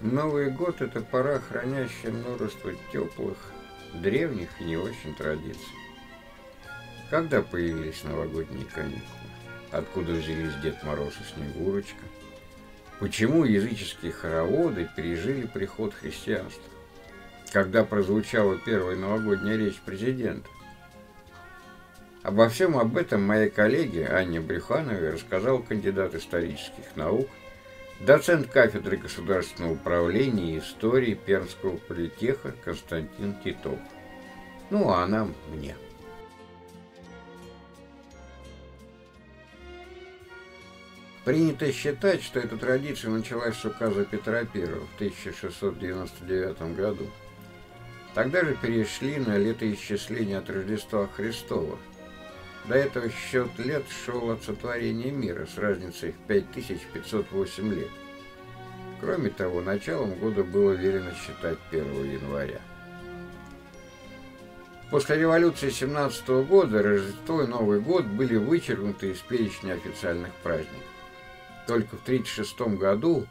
Новый год – это пора, хранящая множество теплых, древних и не очень традиций. Когда появились новогодние каникулы? Откуда взялись Дед Мороз и Снегурочка? Почему языческие хороводы пережили приход христианства? Когда прозвучала первая новогодняя речь президента? Обо всем об этом моей коллеге Анне Брюхановой рассказал кандидат исторических наук доцент кафедры государственного управления и истории Пермского политеха Константин Титов. Ну, а нам мне. Принято считать, что эта традиция началась с указа Петра I в 1699 году. Тогда же перешли на летоисчисление от Рождества Христова. До этого счет лет шел от сотворения мира с разницей в 5508 лет. Кроме того, началом года было велено считать 1 января. После революции 17 года Рождество и Новый год были вычеркнуты из перечня официальных праздников. Только в 1936 году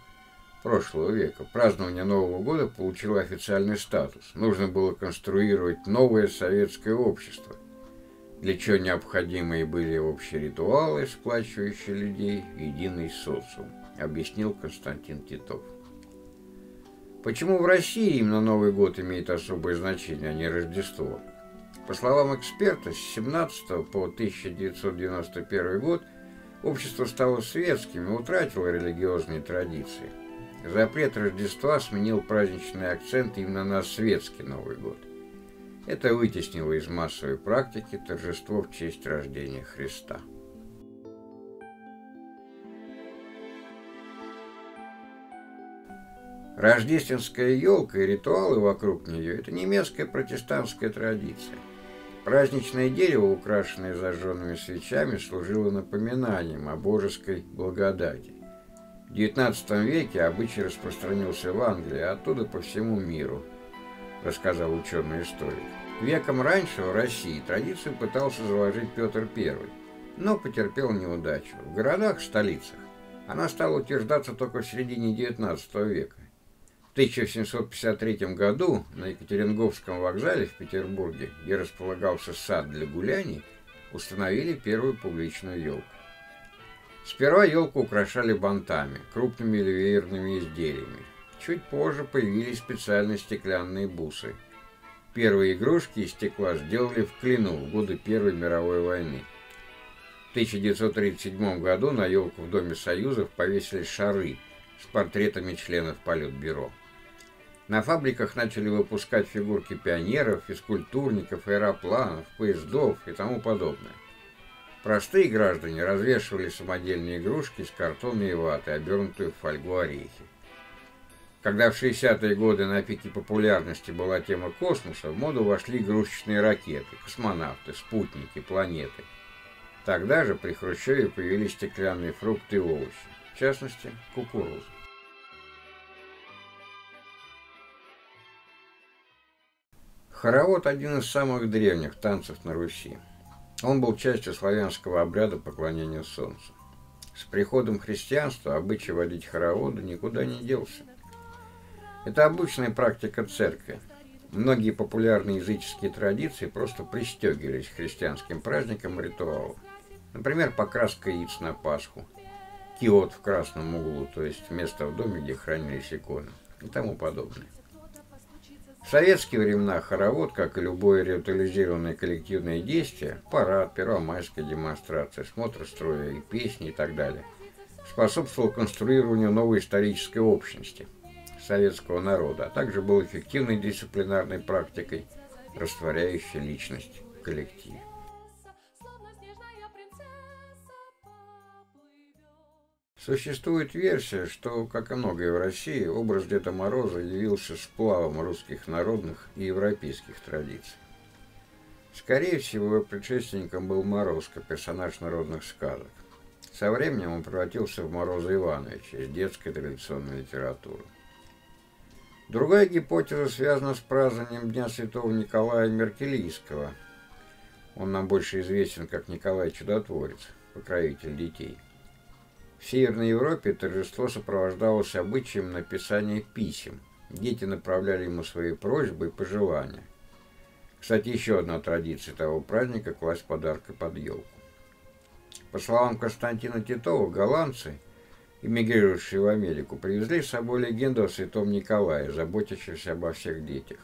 прошлого века празднование Нового года получило официальный статус. Нужно было конструировать новое советское общество, для чего необходимые были общие ритуалы, сплачивающие людей единый социум, объяснил Константин Титов. Почему в России именно Новый год имеет особое значение, а не Рождество? По словам эксперта, с 17 по 1991 год общество стало светским и утратило религиозные традиции. Запрет Рождества сменил праздничный акцент именно на светский Новый год. Это вытеснило из массовой практики торжество в честь рождения Христа. Рождественская елка и ритуалы вокруг нее – это немецкая протестантская традиция. Праздничное дерево, украшенное зажженными свечами, служило напоминанием о божеской благодати. В XIX веке обычай распространился в Англии, а оттуда по всему миру, рассказал ученый-историк. Веком раньше в России традицию пытался заложить Петр I, но потерпел неудачу. В городах, столицах, она стала утверждаться только в середине XIX века. В 1753 году на Екатеринговском вокзале в Петербурге, где располагался сад для гуляний, установили первую публичную елку. Сперва елку украшали бантами, крупными ювелирными изделиями. Чуть позже появились специальные стеклянные бусы. Первые игрушки из стекла сделали в Клину в годы Первой мировой войны. В 1937 году на елку в Доме Союзов повесили шары с портретами членов Политбюро. На фабриках начали выпускать фигурки пионеров, физкультурников, аэропланов, поездов и тому подобное. Простые граждане развешивали самодельные игрушки из картона и ваты, обернутые в фольгу орехи. Когда в 60-е годы на пике популярности была тема космоса, в моду вошли игрушечные ракеты, космонавты, спутники, планеты. Тогда же при Хрущеве появились стеклянные фрукты и овощи, в частности, кукуруза. Хоровод – один из самых древних танцев на Руси. Он был частью славянского обряда поклонения Солнцу. С приходом христианства обычай водить хороводы никуда не делся. Это обычная практика церкви. Многие популярные языческие традиции просто пристегивались к христианским праздникам и ритуалам. Например, покраска яиц на Пасху, киот в красном углу, то есть место в доме, где хранились иконы и тому подобное. В советские времена хоровод, как и любое реутилизированное коллективное действие, парад, первомайская демонстрация, смотр строя и песни и так далее, способствовал конструированию новой исторической общности советского народа, а также был эффективной дисциплинарной практикой, растворяющей личность в коллективе. Существует версия, что, как и многое в России, образ Деда Мороза явился сплавом русских народных и европейских традиций. Скорее всего, его предшественником был Морозко, персонаж народных сказок. Со временем он превратился в Мороза Ивановича из детской традиционной литературы. Другая гипотеза связана с празднованием Дня Святого Николая Меркелийского. Он нам больше известен как Николай Чудотворец, покровитель детей – В Северной Европе торжество сопровождалось обычаем написания писем. Дети направляли ему свои просьбы и пожелания. Кстати, еще одна традиция того праздника – класть подарки под елку. По словам Константина Титова, голландцы, эмигрировавшие в Америку, привезли с собой легенду о святом Николае, заботящемся обо всех детях.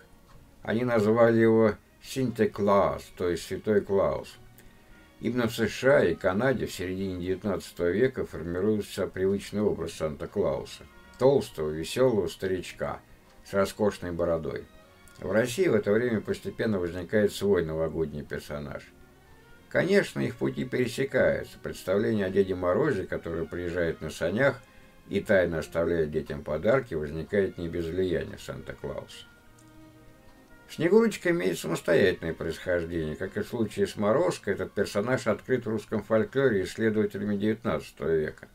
Они назвали его Синтеклаус, то есть Святой Клаус. Именно в США и Канаде в середине XIX века формируется привычный образ Санта-Клауса – толстого, веселого старичка с роскошной бородой – в России в это время постепенно возникает свой новогодний персонаж. Конечно, их пути пересекаются. Представление о Деде Морозе, который приезжает на санях и тайно оставляет детям подарки, возникает не без влияния Санта-Клауса. Снегурочка имеет самостоятельное происхождение. Как и в случае с Морозкой, этот персонаж открыт в русском фольклоре исследователями XIX века.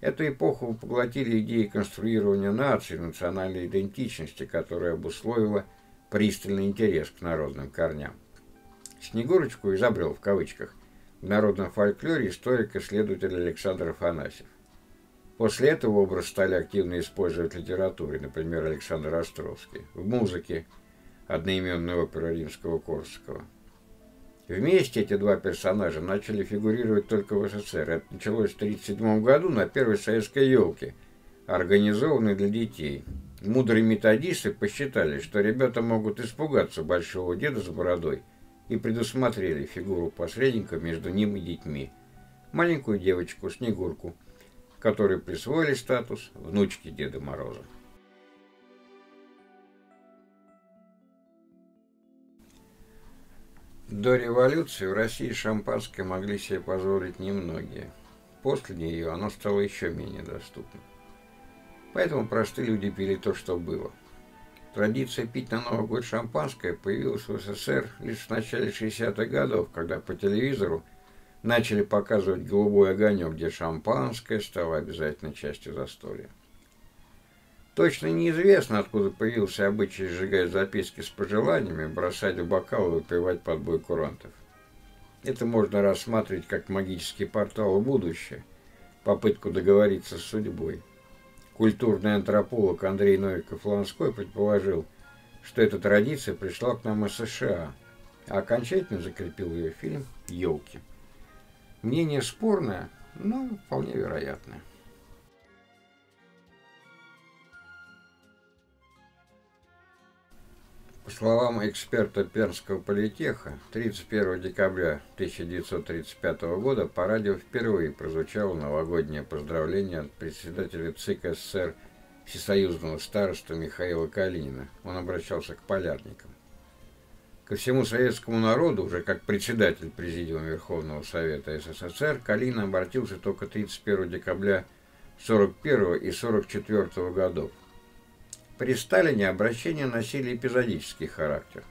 Эту эпоху поглотили идеи конструирования нации, национальной идентичности, которая обусловила пристальный интерес к народным корням. Снегурочку изобрел в кавычках в народном фольклоре историк-исследователь Александр Афанасьев. После этого образ стали активно использовать в литературе, например, Александр Островский, в музыке, одноименной оперы Римского-Корсакова. Вместе эти два персонажа начали фигурировать только в СССР. Это началось в 1937 году на первой советской елке, организованной для детей. Мудрые методисты посчитали, что ребята могут испугаться большого деда с бородой и предусмотрели фигуру посредника между ним и детьми. Маленькую девочку, Снегурку, которой присвоили статус внучки Деда Мороза. До революции в России шампанское могли себе позволить немногие. После нее оно стало еще менее доступным. Поэтому простые люди пили то, что было. Традиция пить на Новый год шампанское появилась в СССР лишь в начале 60-х годов, когда по телевизору начали показывать голубой огонек, где шампанское стало обязательной частью застолья. Точно неизвестно, откуда появился обычай сжигать записки с пожеланиями, бросать в бокал и выпивать под бой курантов. Это можно рассматривать как магический портал в будущее, попытку договориться с судьбой. Культурный антрополог Андрей Новиков-Ланской предположил, что эта традиция пришла к нам из США, а окончательно закрепил ее фильм «Елки». Мнение спорное, но вполне вероятное. По словам эксперта Пермского политеха, 31 декабря 1935 года по радио впервые прозвучало новогоднее поздравление от председателя ЦИК СССР Всесоюзного староста Михаила Калинина. Он обращался к полярникам. Ко всему советскому народу, уже как председатель Президиума Верховного Совета СССР, Калин обратился только 31 декабря 41 и 44 годов. При Сталине обращения носили эпизодический характер.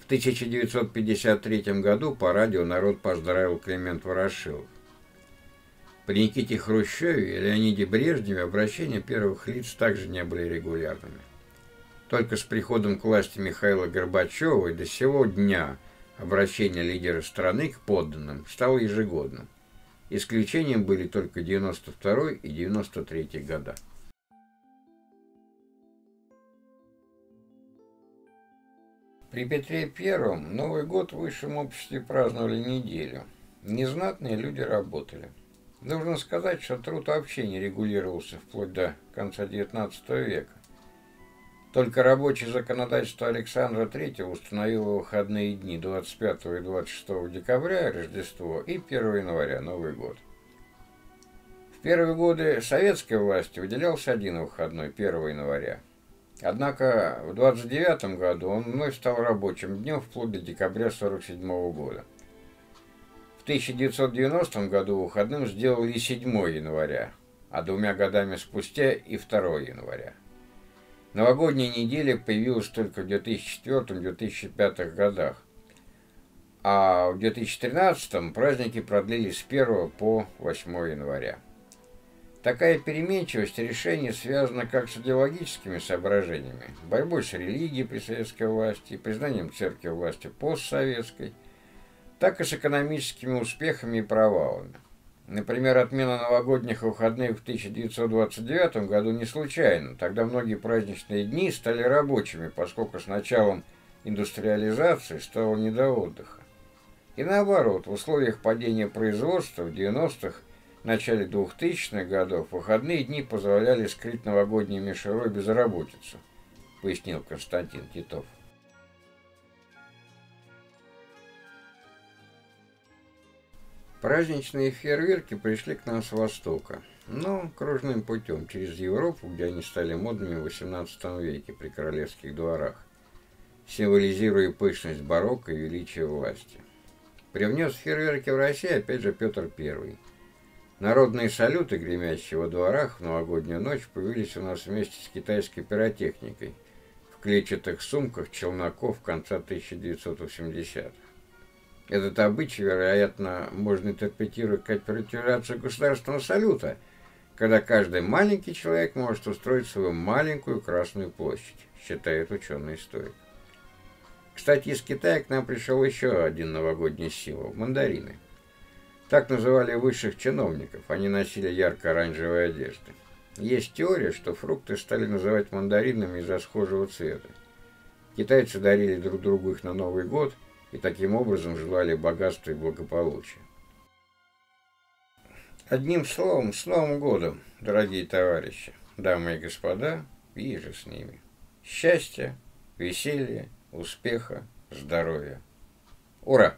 В 1953 году по радио народ поздравил Климент Ворошилов. При Никите Хрущеве и Леониде Брежневе обращения первых лиц также не были регулярными. Только с приходом к власти Михаила Горбачева и до сего дня обращение лидера страны к подданным стало ежегодным. Исключением были только 92 и 93 года. При Петре Первом Новый год в высшем обществе праздновали неделю. Незнатные люди работали. Нужно сказать, что труд вообще не регулировался вплоть до конца XIX века. Только рабочее законодательство Александра III установило выходные дни 25 и 26 декабря, Рождество, и 1 января, Новый год. В первые годы советской власти выделялся один выходной, 1 января. Однако в 29 году он вновь стал рабочим днем вплоть до декабря 1947 года. В 1990 году выходным сделали 7 января, а двумя годами спустя и 2 января. Новогодняя неделя появилась только в 2004-2005 годах, а в 2013 праздники продлились с 1 по 8 января. Такая переменчивость решений связана как с идеологическими соображениями, борьбой с религией при советской власти, признанием церкви власти постсоветской, так и с экономическими успехами и провалами. Например, отмена новогодних выходных в 1929 году не случайна. Тогда многие праздничные дни стали рабочими, поскольку с началом индустриализации стало не до отдыха. И наоборот, в условиях падения производства в 90-х, начале 2000-х годов выходные дни позволяли скрыть новогодней мишерой безработицу, пояснил Константин Титов. Праздничные фейерверки пришли к нам с востока, но кружным путем, через Европу, где они стали модными в XVIII веке при королевских дворах, символизируя пышность барокко и величие власти. Привнес фейерверки в Россию опять же Петр I. Народные салюты, гремящие во дворах в новогоднюю ночь, появились у нас вместе с китайской пиротехникой в клетчатых сумках челноков конца 1980-х. Этот обычай, вероятно, можно интерпретировать как приватизацию государственного салюта, когда каждый маленький человек может устроить свою маленькую Красную площадь, считает ученый-историк. Кстати, из Китая к нам пришел еще один новогодний символ – мандарины. Так называли высших чиновников, они носили ярко-оранжевые одежды. Есть теория, что фрукты стали называть мандаринами из-за схожего цвета. Китайцы дарили друг другу их на Новый год – и таким образом желали богатства и благополучия. Одним словом, с Новым годом, дорогие товарищи, дамы и господа, и же с ними. Счастья, веселья, успеха, здоровья. Ура!